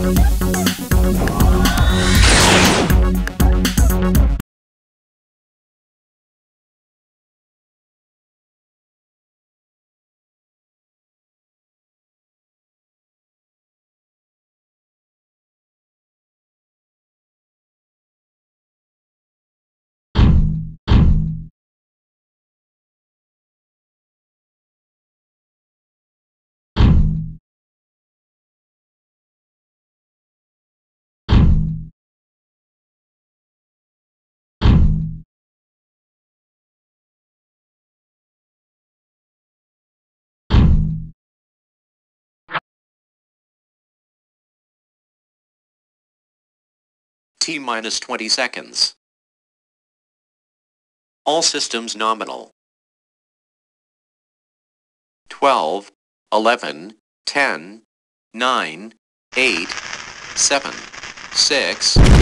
Bye. Minus 20 seconds. All systems nominal. 12, 11, 10, 9, 8, 7, 6,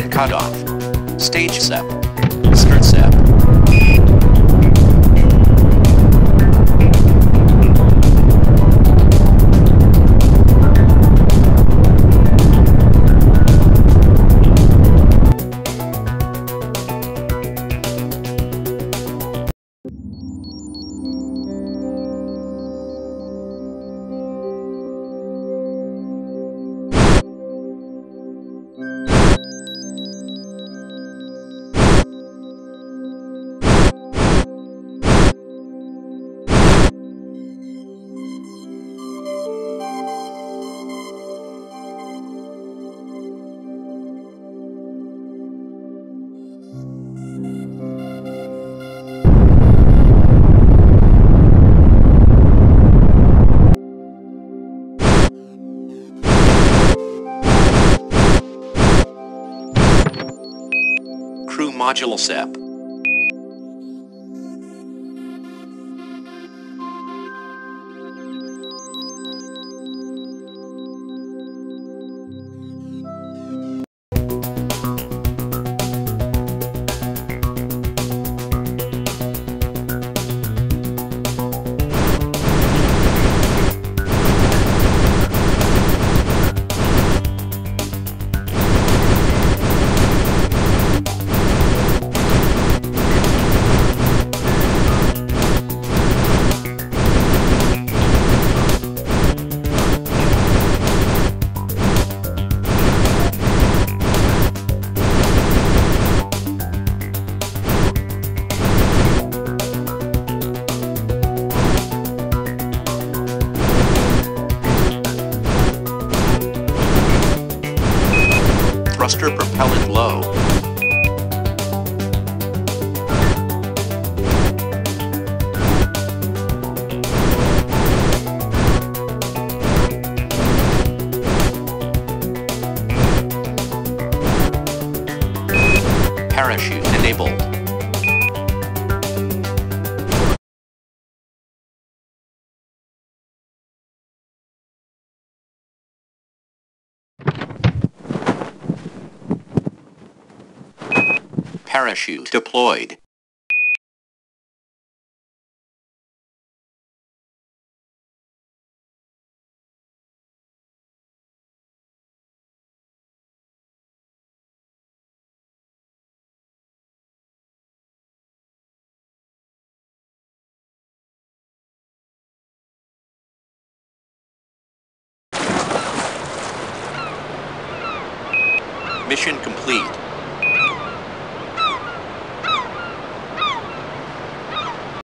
Engine cutoff. Stage SEP. Start Crew module Thruster propellant low. Parachute enabled. Parachute deployed. Mission complete.